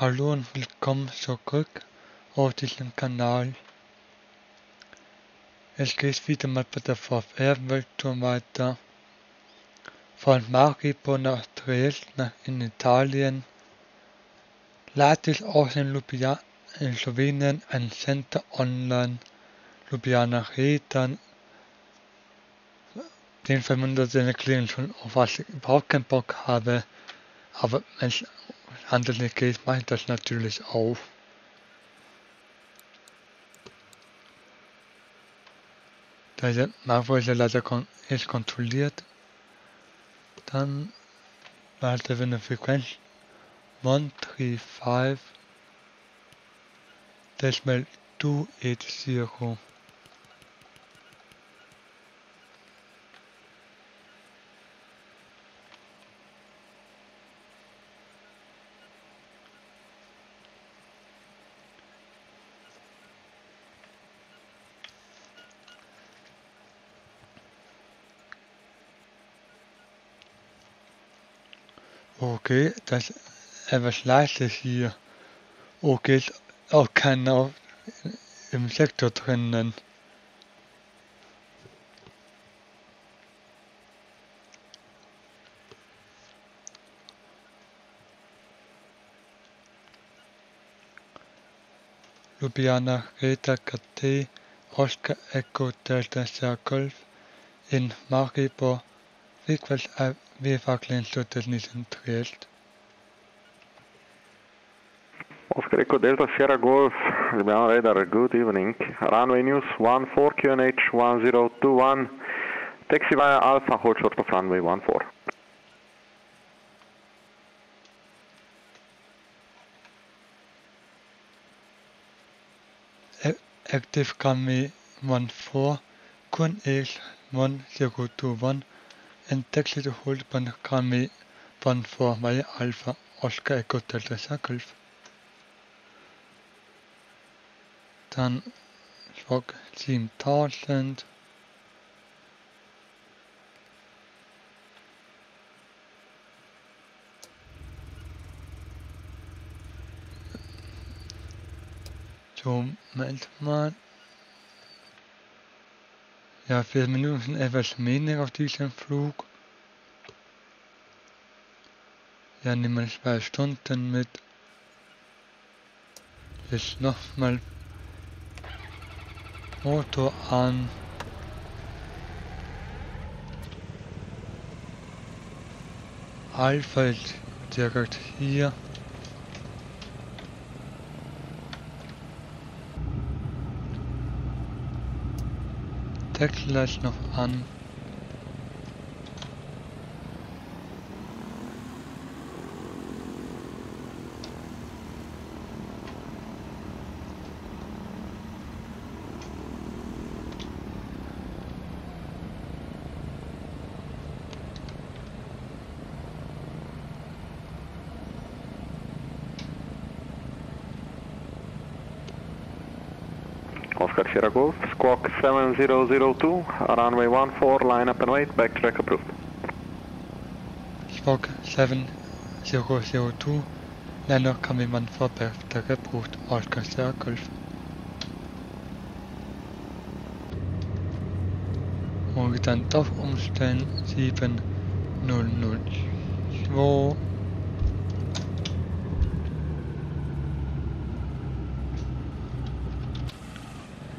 Hallo und willkommen zurück auf diesem Kanal. Es geht wieder mal bei der VfR-Welttour weiter. Von Maribor nach Dresden in Italien. Ich aus in, in Slowenien ein Center online. Ljubljana Redan. Den vermindert seine Klingen schon, auf was ich überhaupt keinen Bock habe. Aber es geht, mache ich das natürlich auch. Da der ja leider kon ist kontrolliert. Dann weiter wir eine Frequenz 135 Decimal 280. Okay, das ist etwas leichtes hier. Okay, ist auch keiner im Sektor drinnen. Ljubljana Reta KT Oscar Echo Delta Circle in Maribor Request Sutternissen Triest. Oscar Echo Delta Sierra Golf, Ljubljana Radar, good evening. Runway News 14 QNH 1021. Taxi via Alpha, hold short of runway 14. Active Kami 14 QNH 1021 taxi to hold ban Kami 14 via Alpha Oscar Echo Delta Circle. Dann Schwog 7000. So, Moment mal. Ja, vier Minuten etwas weniger auf diesem Flug. Ja, nehmen wir zwei Stunden mit. Jetzt nochmal Motor an. Alpha ist direkt hier. Gleich noch an. Oscar Sierra 7002, runway 14, line up and wait, backtrack approved. Squawk 7002, Länder kann man vorbei der gebucht, Oscar Sierra Golf. Und dann doch umstellen 7002.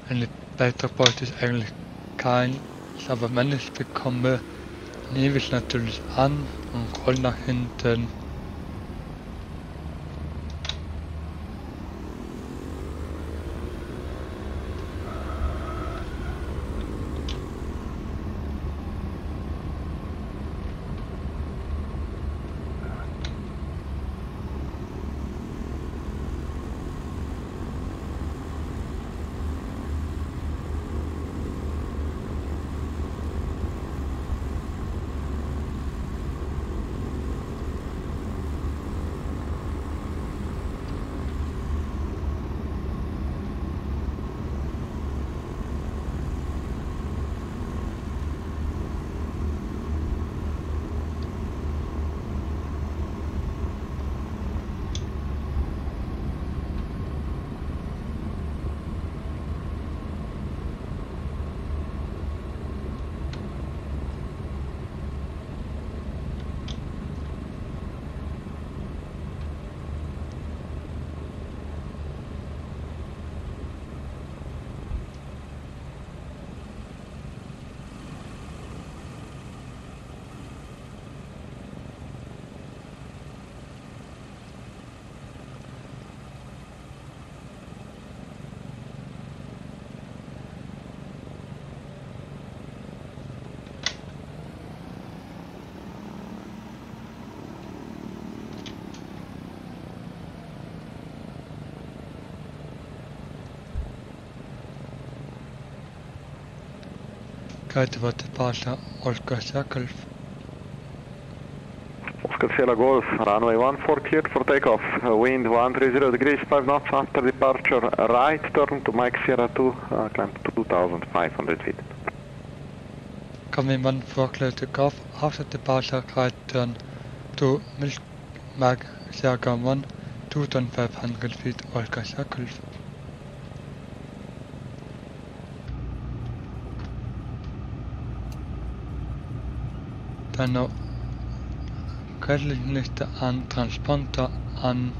Eine Beitrag braucht es eigentlich kein, aber wenn ich bekomme, nehme ich natürlich an und roll nach hinten. Käyttävät päästä Olka Säkelf. Oscar Sierra Golf, runway 14 cleared for takeoff. Uh, wind 130 degrees, 5 knots after departure. Right turn to Mike Sierra 2, uh, climb 2500 feet. Coming one for clear takeoff after departure right turn to Mike Sierra 1, 2500 feet Olka Säkelf. Dann noch Kettlichte an, Transponder an.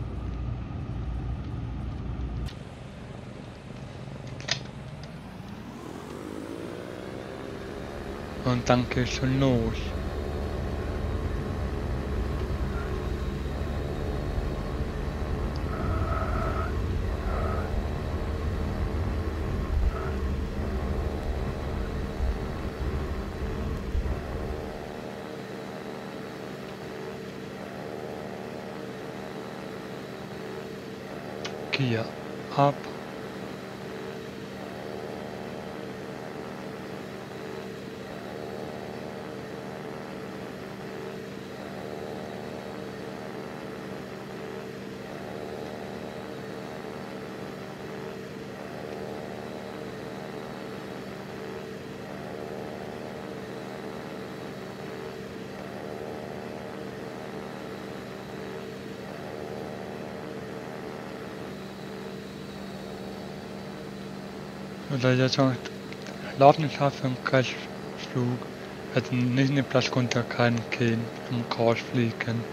Und dann geht's schon los. up. Schon Ladenschaf im Crashflug hätten nicht eine Platz runter keinen gehen im Crash fliegen.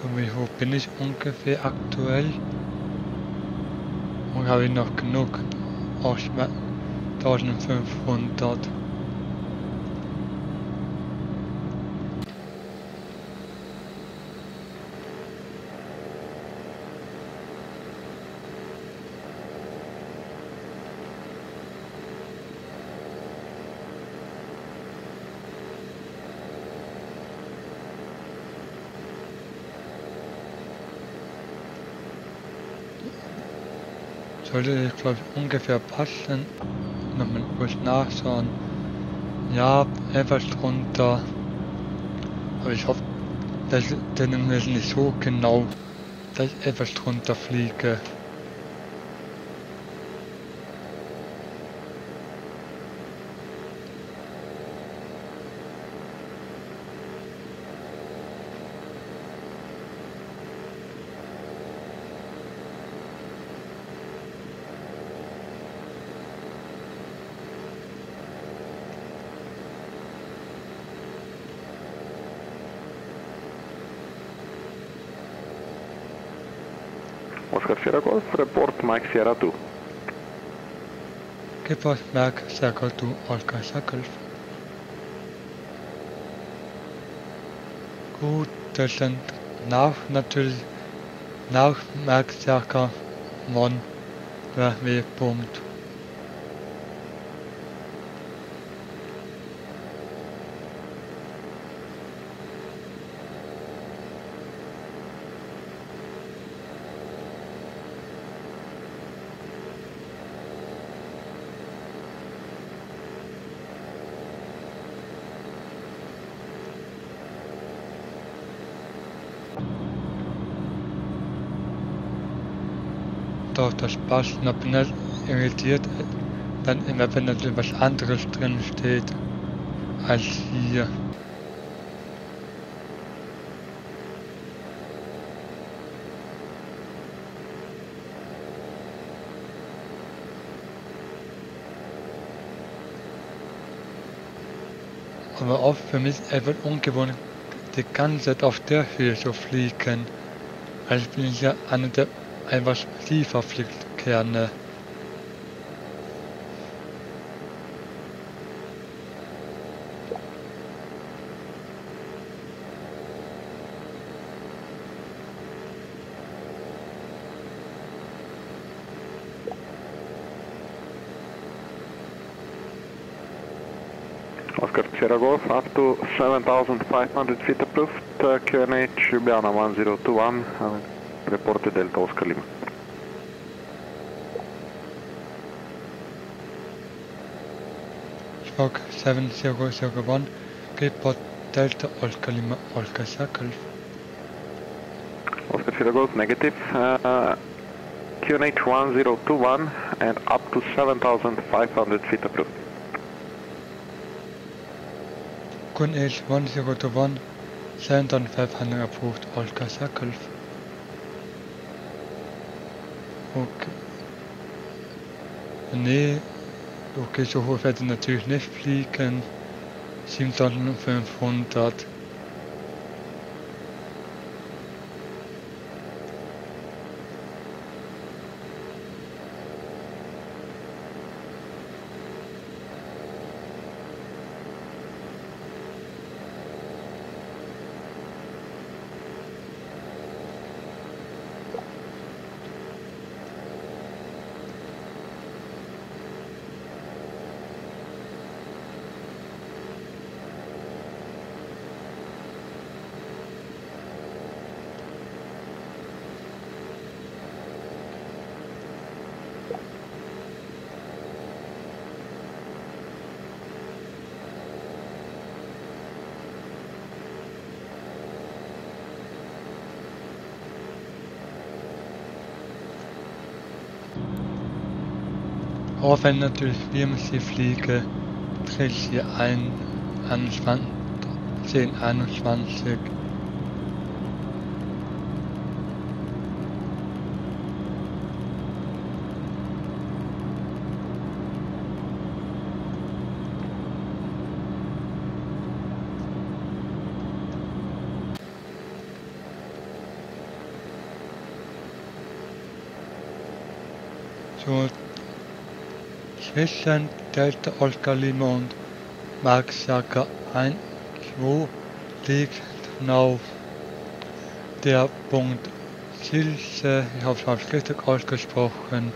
So wie hoch bin ich ungefähr aktuell? Und habe ich noch genug? Auch 1500. Sollte ich glaube ich ungefähr passen. Nochmal kurz nachschauen. Ja, etwas drunter. Aber ich hoffe, dass denn es nicht so genau, dass ich etwas drunter fliege. Oscar Sierra Golf, report Mike Sierra 2. Geburtsberg Circle to Olga Circle. Gut, das sind nach natürlich nach Merk Circle One Wegpunkt. Doch das passt noch bin irritiert, dann immer wenn da was anderes drin steht als hier. Aber auch für mich etwas ungewohnt, die ganze Zeit auf der Höhe zu fliegen. Ich bin ja einer der fliegt gerne. Oscar Sierra Golf up to 7,500 feet approved, uh, QNH Ljubljana 1021, reported Delta Oscar Lima. Spock 7001, report Delta Oscar Lima Oscar Circle. Oscar Golf negative, uh, QNH 1021 and up to 7,500 feet approved. Kun H 1021, 7500 approved Oscar Circle. Okay. Nee, okay, so hoch werde ich natürlich nicht fliegen. 7500. Auch wenn natürlich WMC fliege, drehe ich hier ein, 21, 10, 21. So, Oscar Lima und Mark Saka 1, 2 liegt genau der Punkt Silse, ich habe es richtig ausgesprochen.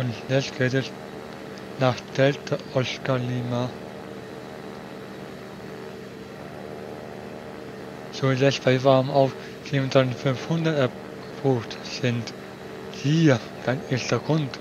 Und jetzt geht es nach Delta Oscar Lima. So jetzt bei warm auf 7500 erbucht sind. Hier, dann ist der Grund.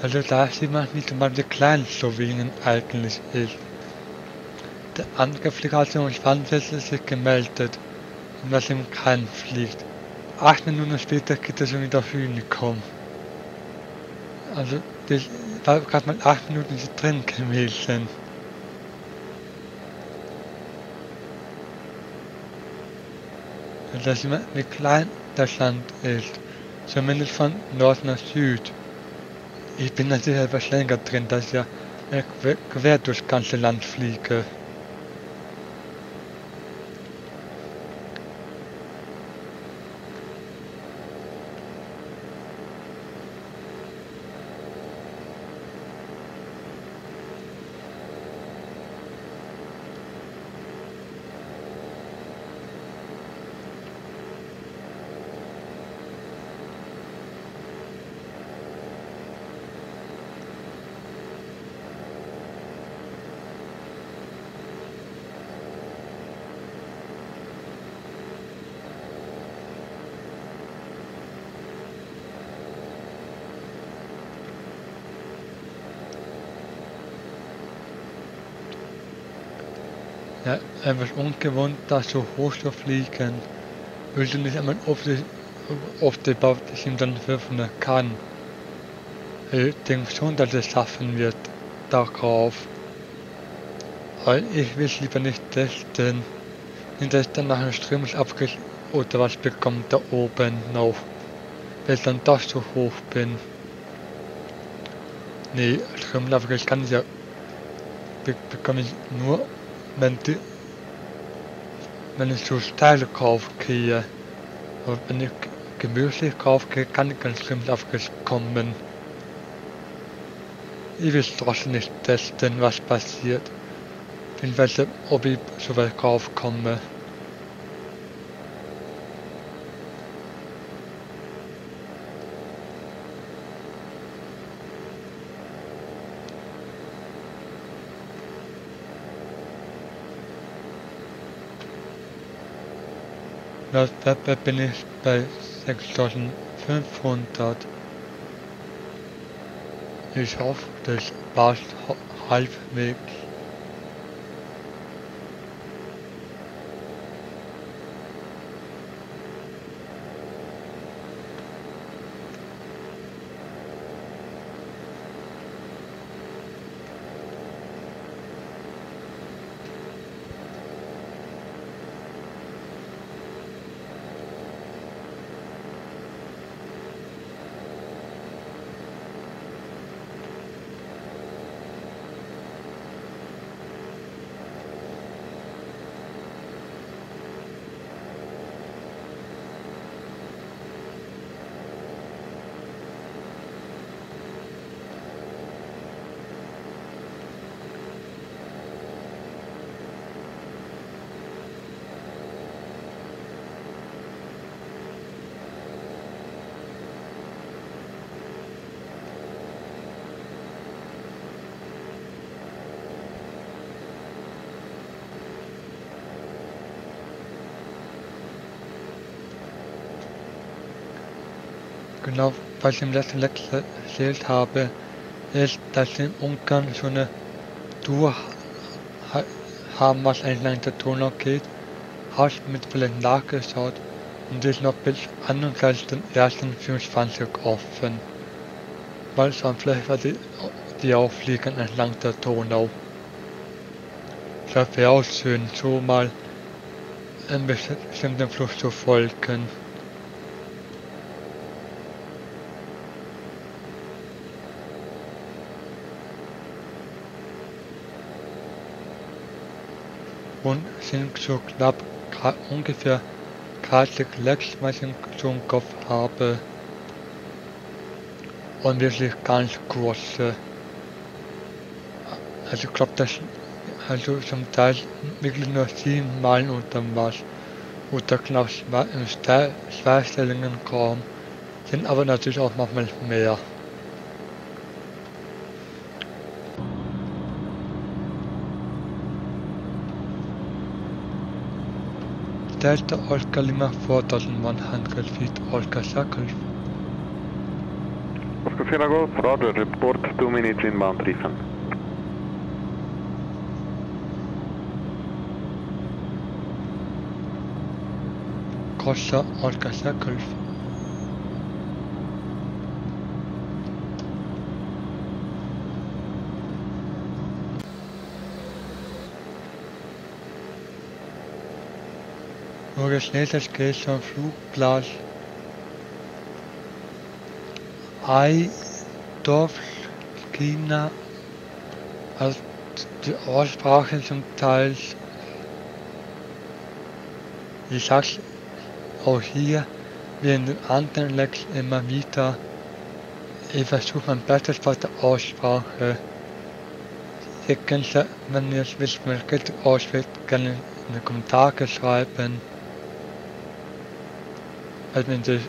Also da sieht man nicht einmal, wie klein Slowenien eigentlich ist. Der um 20 sich gemeldet und was im Keim fliegt. Acht Minuten später geht er schon wieder Hühnicom. Also ich war gerade mal acht Minuten drin gewesen. Das ist wie klein das Land ist. Zumindest von Nord nach Süd. Ich bin natürlich etwas länger drin, dass ich ja quer durchs ganze Land fliege. Ja, etwas ungewohnt, da so hoch zu fliegen. Würde nicht einmal auf die, auf die Bau, dass ich dann würfen kann. Ich denke schon, dass es schaffen wird, darauf. Aber ich will lieber nicht testen. Dass ich dann nach einem Strömung abgeht oder was bekommt da oben noch. Wenn ich dann doch so hoch bin. Nee, Strömungsabgleich kann ich ja bekomme ich nur wenn, die, wenn ich so steile Kauf gehe, aber wenn ich gemütlich Kauf gehe, kann ich ganz schlimm kommen. Ich will trotzdem nicht testen, was passiert. Nicht, ob ich so weit Kauf komme. Laut Webber bin ich bei 6500. Ich hoffe, das passt halbwegs. Genau, was ich im letzten Lecture erzählt habe, ist, dass in Ungarn so eine Tour haben, was entlang der Donau geht. Habe ich mittlerweile nachgeschaut und ist noch bis 31.01.24 offen. Weil es dann vielleicht die, die auch fliegen entlang der Donau. Das wäre auch schön, so mal einen bestimmten Fluss zu folgen. Und sind so knapp ungefähr 30 Lecks, was ich so im Kopf habe. Und wirklich ganz kurze. Also ich glaube, das also zum Teil wirklich nur sieben Meilen unter was. Oder knapp im zweistelligen Raum. Sind aber natürlich auch manchmal mehr. Delta Oscar Lima 4100 feet Oscar Circle. Oscar Sierra Golf, Roger, report 2 minutes inbound reason. Costa Oscar Circle. Nur als nächstes geht zum Flugplatz Eidolfkina. Also die Aussprache zum Teil. Ich sag's auch hier, wie in den anderen Lecks immer wieder. Ich versuche mein Bestes bei der Aussprache. Ihr könnt wenn ihr es wisst, wie es richtig ausspricht, gerne in die Kommentare schreiben. Weil mich das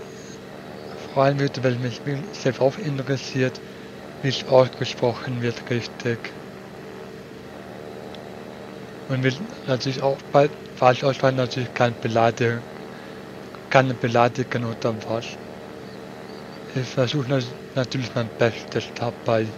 freuen würde, weil mich selbst auch interessiert, wie es ausgesprochen wird richtig. Und will natürlich auch bei falsch aussprechen natürlich kein beleidigen, keine beleidigen oder was. Ich versuche natürlich mein Bestes dabei.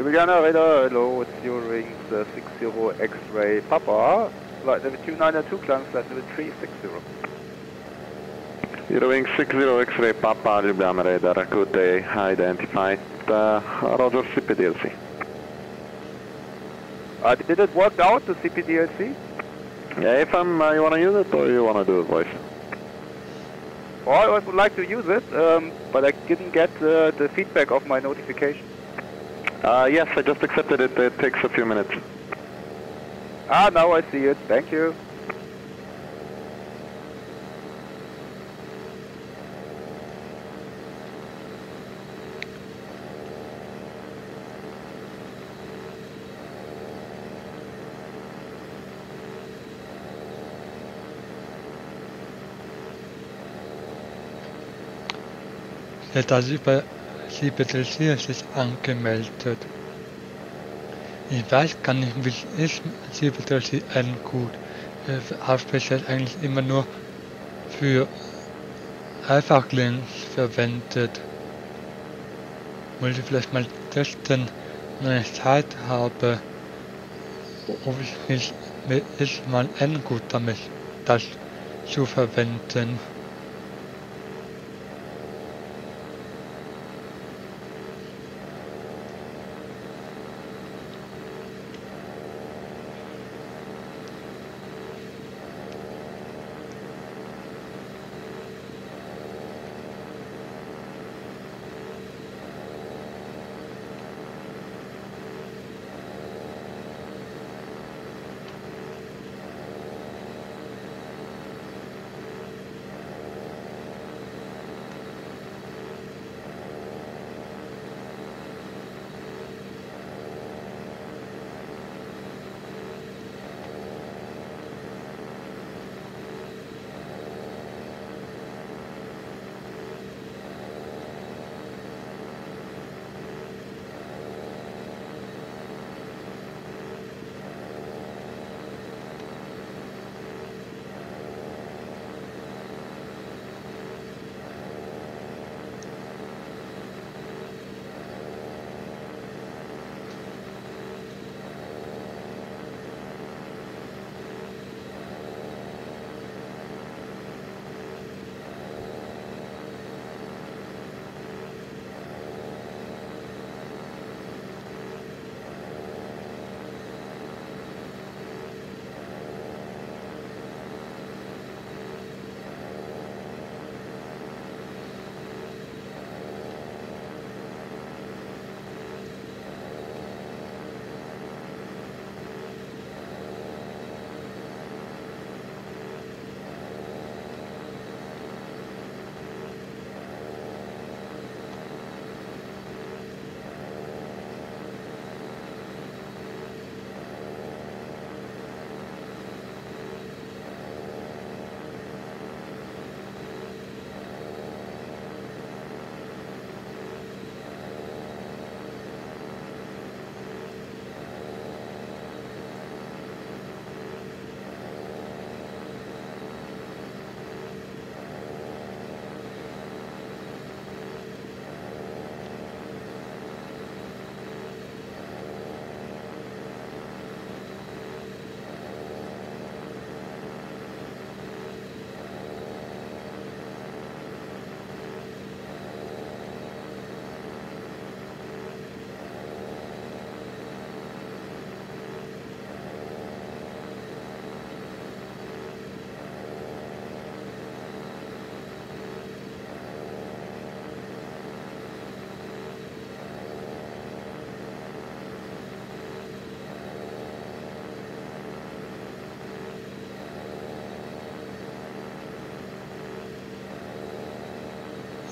Ljubljana Radar, hello, it's your rings uh, 60 X-ray Papa, flight level 292, climb flight level 360. Eurowing 60 X-ray Papa, Ljubljana Radar, good day, identified, uh, Roger CPDLC. Uh, did it work out, the CPDLC? Yeah, if I'm, uh, you wanna use it or you wanna do it voice? Well, I would like to use it, um, but I didn't get uh, the feedback of my notification. Uh, yes, I just accepted it, it takes a few minutes. Ah, now I see it, thank you. Ja, da über CBTC sich angemeldet. Ich weiß gar nicht, wie ist CBTC ein gut. Ich jetzt eigentlich immer nur für Einfachlinks verwendet. Wollte vielleicht mal testen, wenn ich Zeit habe, ob ich mich ist mal ein gut damit das zu verwenden.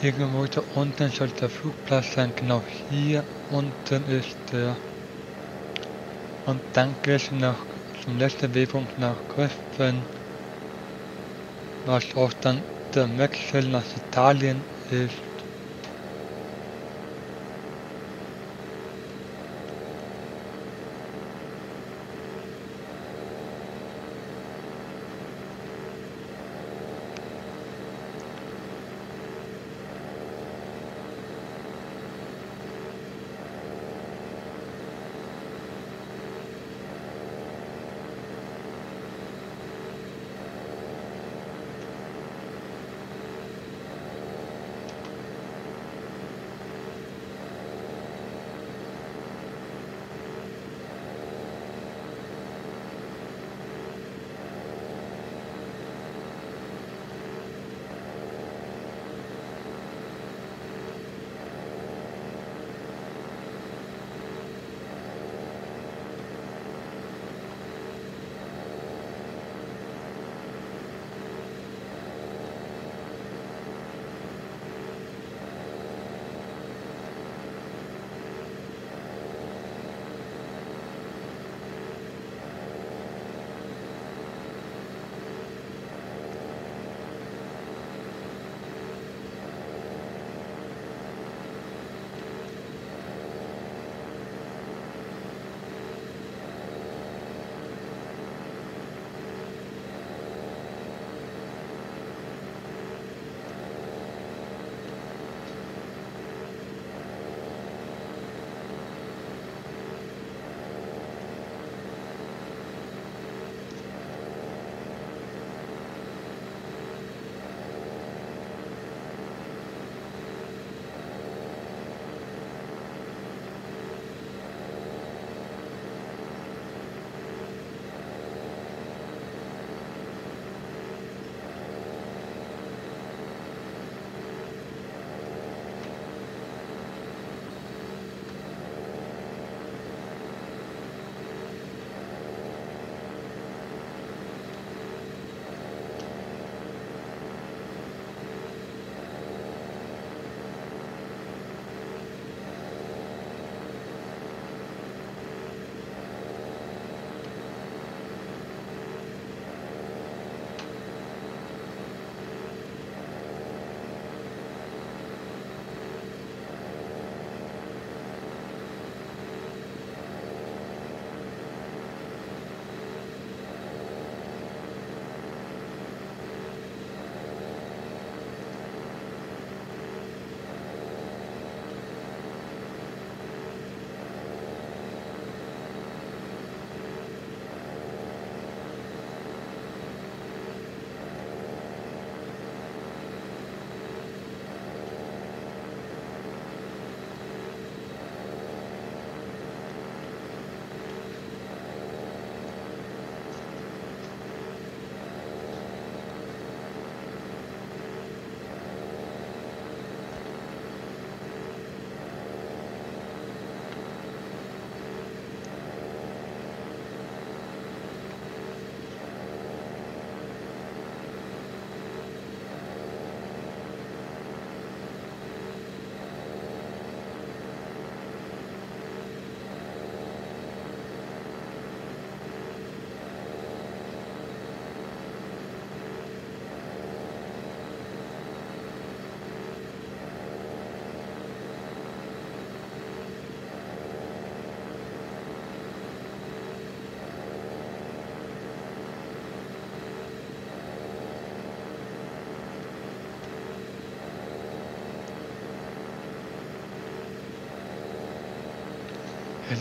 Irgendwo da unten sollte der Flugplatz sein, genau hier unten ist der. Und dann geht es zum letzten Wegpunkt nach Kösten, was auch dann der Wechsel nach Italien ist.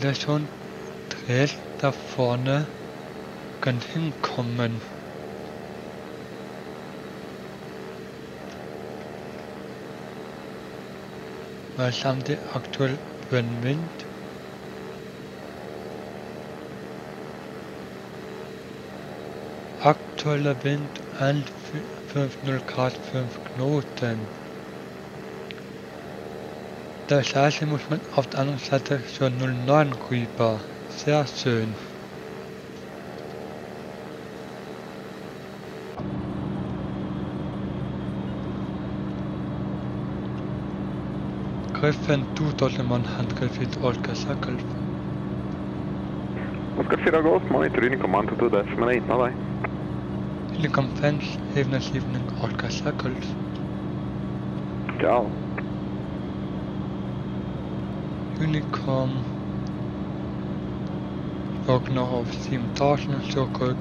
Er schon dreht da vorne kann hinkommen. Was haben die aktuell für einen Wind? Aktueller Wind 150 Grad 5 Knoten. Das heißt, hier muss man auf der anderen Seite schon 09 rüber. Sehr schön. Griffin, du Dottlemann, Handgriff Olga Sackel. Oscar Sierra Golf, monitoring command to decimal 8, bye bye. Helicom Fence, Evening Evening, Olga Circles. Ciao. Unicom. Log noch auf 7000 zurück.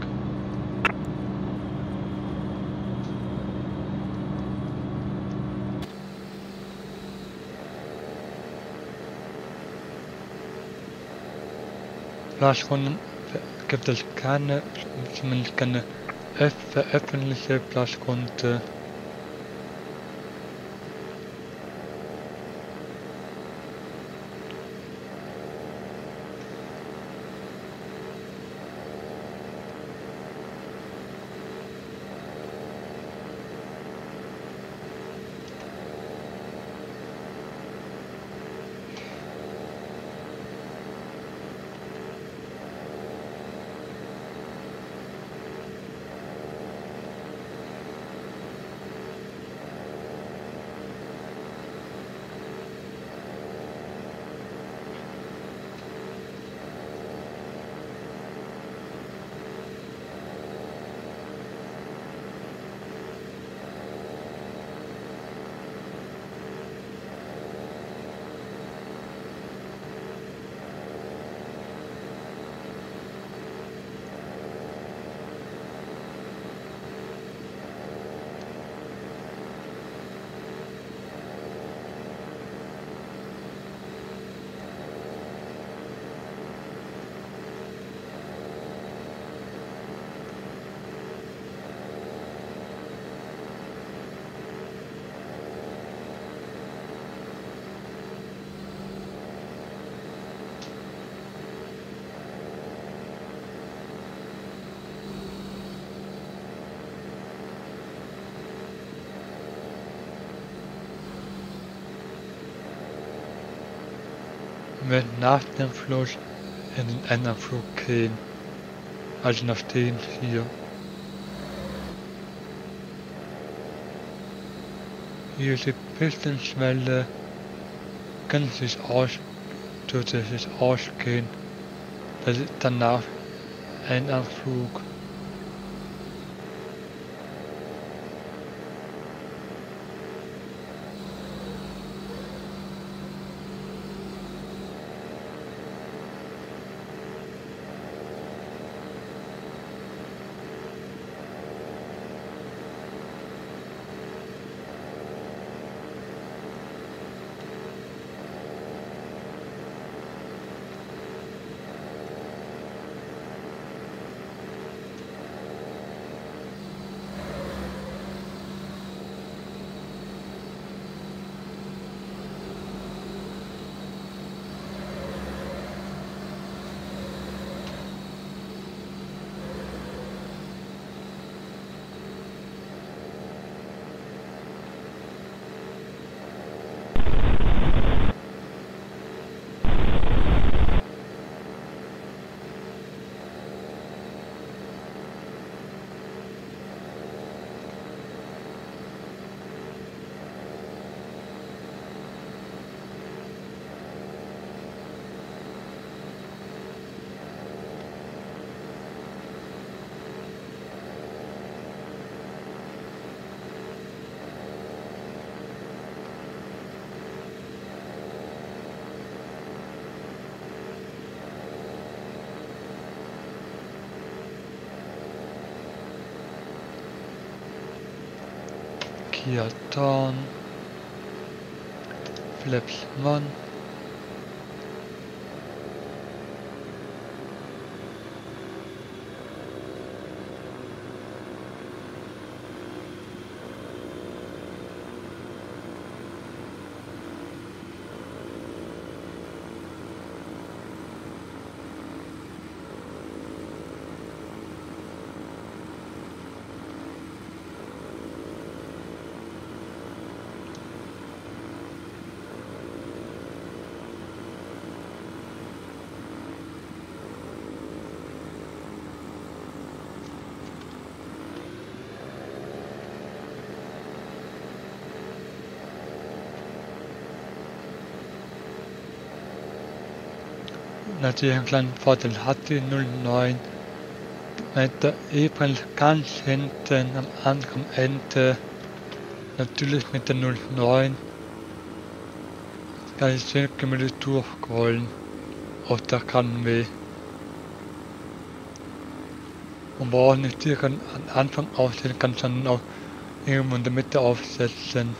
Flashrunden gibt es keine, zumindest keine öff veröffentlichte Flashrunde. Wird nach dem Fluss in den anderen Flug gehen. Also nach dem hier. Hier ist die Pistenschwelle, kann sich aus, dürfte sich ausgehen. Das ist danach ein Anflug. here down, flaps 1 natürlich einen kleinen Vorteil hat die 09 mit der Ebene ganz hinten am anderen Ende natürlich mit der 09 kann ich schön gemütlich durchrollen auf der Runway und braucht nicht direkt am Anfang aufstellen, kann dann auch irgendwo in der Mitte aufsetzen.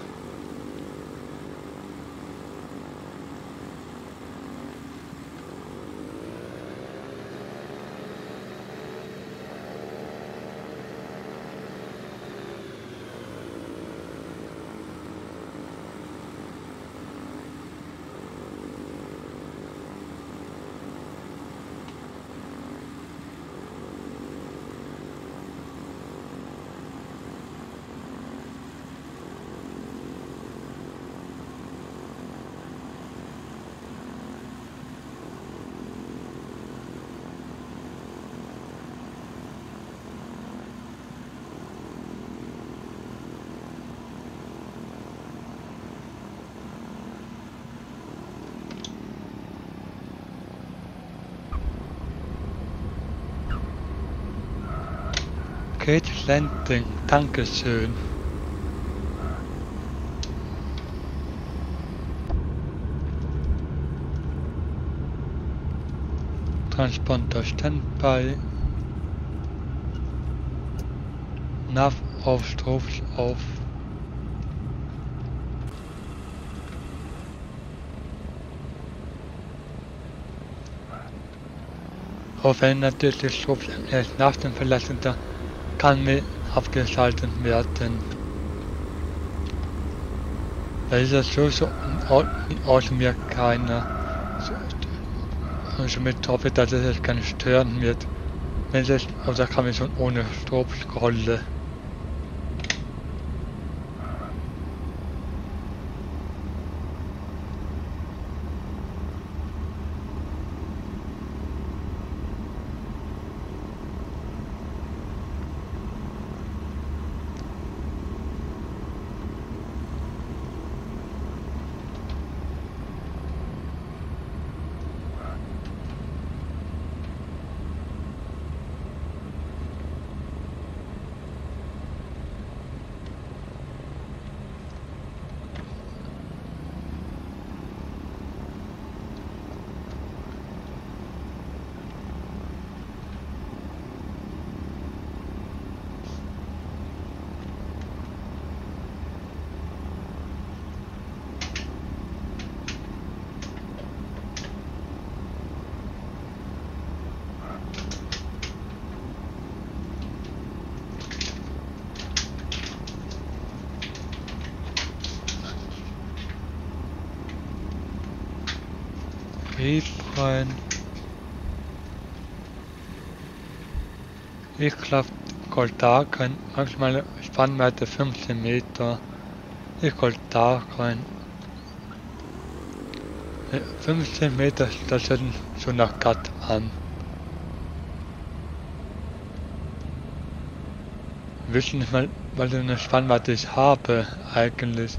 Landing, Dankeschön. Transponder Standby. Nav auf, Strophe auf. Auch wenn natürlich die Strophe erst nach dem Verlassen der kann abgeschaltet werden. So, so aus mir keiner. Und somit hoffe ich, dass es keinen stören wird. Wenn es, oder ich schon ohne. Brief rein. Ich glaube, Goldtag rein. Manchmal Spannweite 15 Meter. Ich Goldtag rein. 15 Meter, das hört schon nach Cut an. Wissen nicht mal, weil ich eine Spannweite ich habe, eigentlich.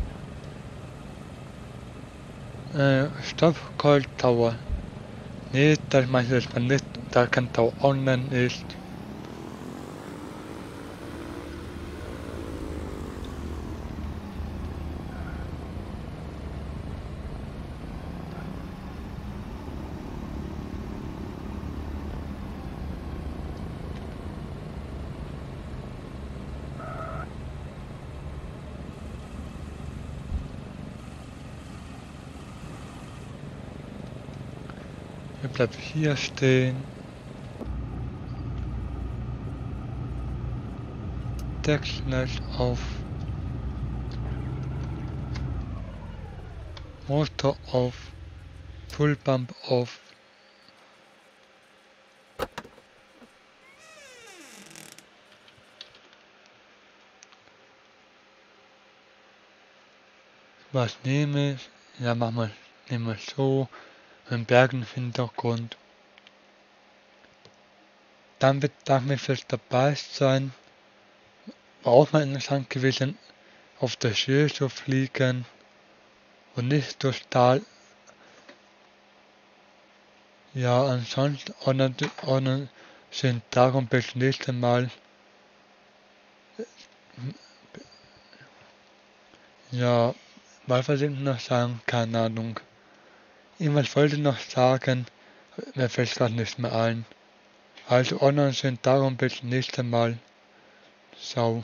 Äh, Stopp, Cold Tower. Niðurnar mælast með nudd og það kann þá ánægjan niðurstíga. Bleib hier stehen. Deckel auf. Motor auf. Full Pump auf. Was nehme ich? Ja, mach mal, nehmen wir so ein Bergen im Hintergrund. Dann wird damit fürs dabei sein. War auch mal interessant gewesen, auf der Höhe zu fliegen und nicht durch Tal. Ja, ansonsten ordnen, ordnen sind darum bis nächste Mal. Ja, was ich noch sagen? Keine Ahnung. Irgendwas wollte noch sagen, mir fällt gerade nicht mehr ein. Also ordnen sind darum bis nächste Mal. Ciao.